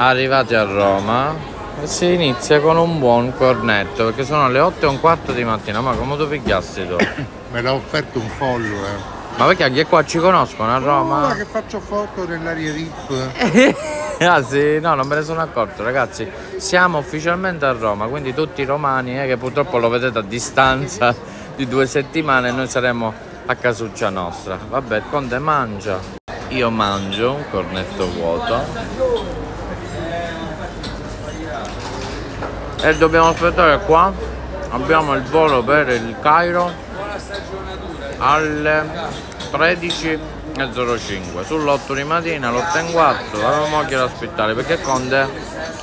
Arrivati a Roma si inizia con un buon cornetto perché sono le 8 e un quarto di mattina. Ma come tu pigliassi tu? Me l'ha offerto un follower. Ma perché anche qua ci conoscono a Roma? Guarda che faccio foto nell'aria VIP. ah sì, no, non me ne sono accorto ragazzi. Siamo ufficialmente a Roma, quindi tutti i romani eh, che purtroppo lo vedete a distanza di due settimane noi saremo a casuccia nostra. Vabbè, il conte mangia. Io mangio un cornetto vuoto. E dobbiamo aspettare qua. Abbiamo il volo per il Cairo alle 13.05 sull'8 di mattina, l'8 in 4 avevamo chiesto aspettare perché Conte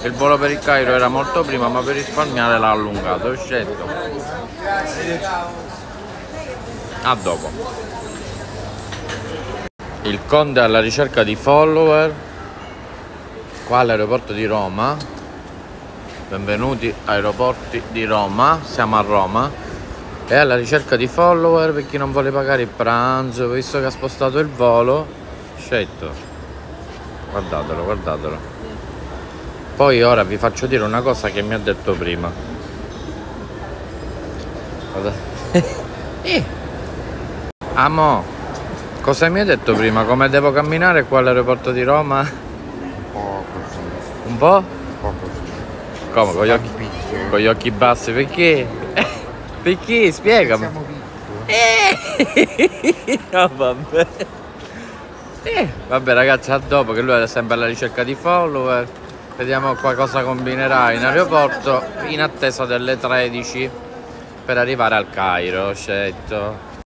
il volo per il Cairo era molto prima ma per risparmiare l'ha allungato, ho scelto. A dopo. Il Conte alla ricerca di follower. Qua all'aeroporto di Roma benvenuti aeroporti di Roma. Siamo a Roma. È alla ricerca di follower per chi non vuole pagare il pranzo visto che ha spostato il volo. Scelto. Guardatelo guardatelo. Poi ora vi faccio dire una cosa che mi ha detto prima. Eh. amo. Cosa mi hai detto prima? Come devo camminare qua all'aeroporto di Roma? Un po' così. un po' Un po' così. Come con gli occhi, con gli occhi bassi perché perché spiegami. Eh, no, vabbè. Eh, vabbè ragazzi, a dopo che lui è sempre alla ricerca di follower. Vediamo qua cosa combinerà in aeroporto in attesa delle 13 per arrivare al Cairo, scelto.